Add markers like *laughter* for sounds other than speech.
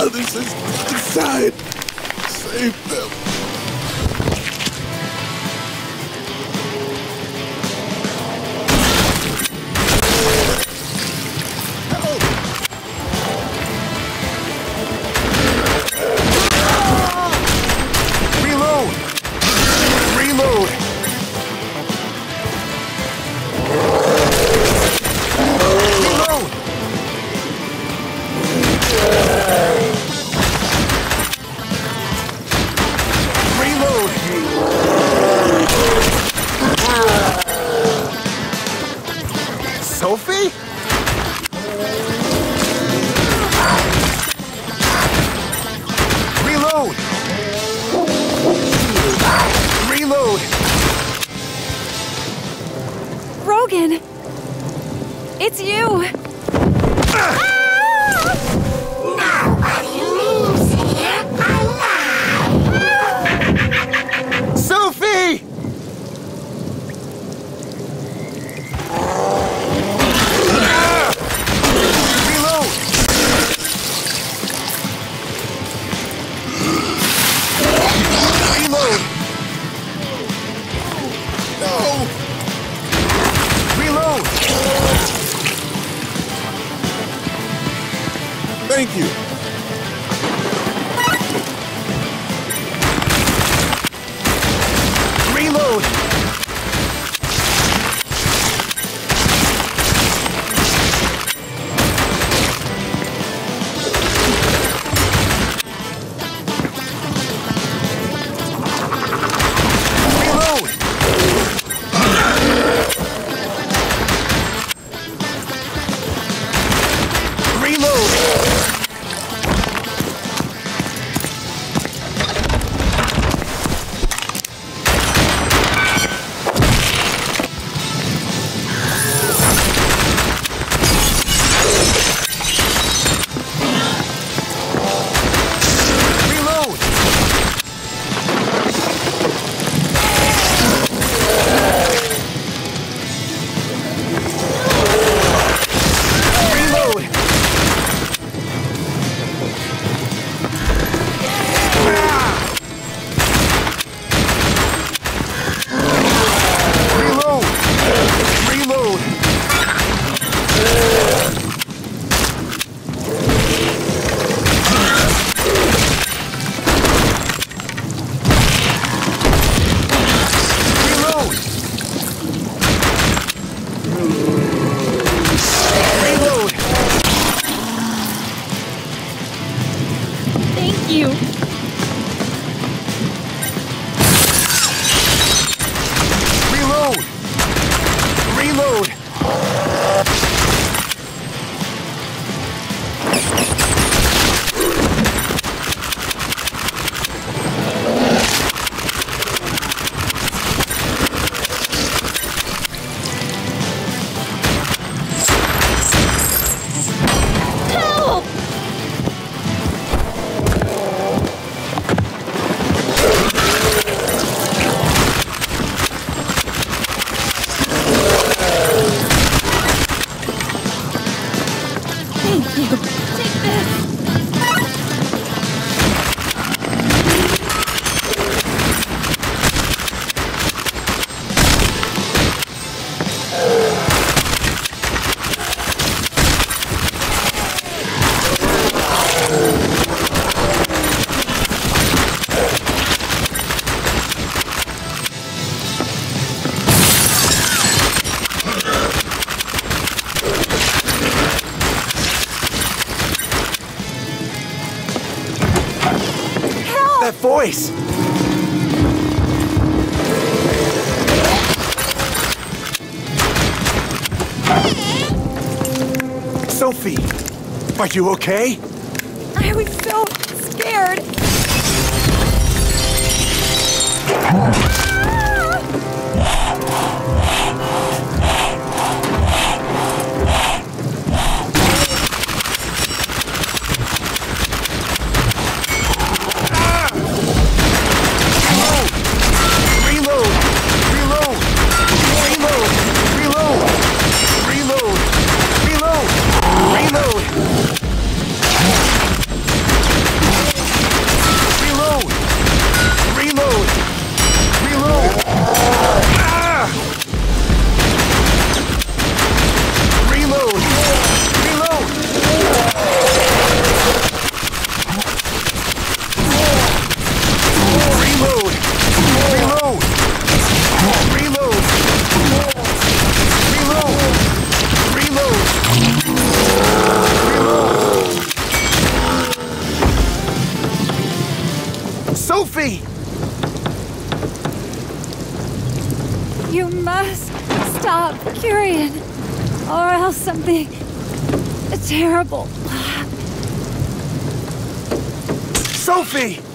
Oh, this is inside. Save them. Rogan! It's you! *laughs* Take this! voice! Sophie, are you okay? I was so scared. *laughs* You must stop, Curien, or else something terrible. Sophie!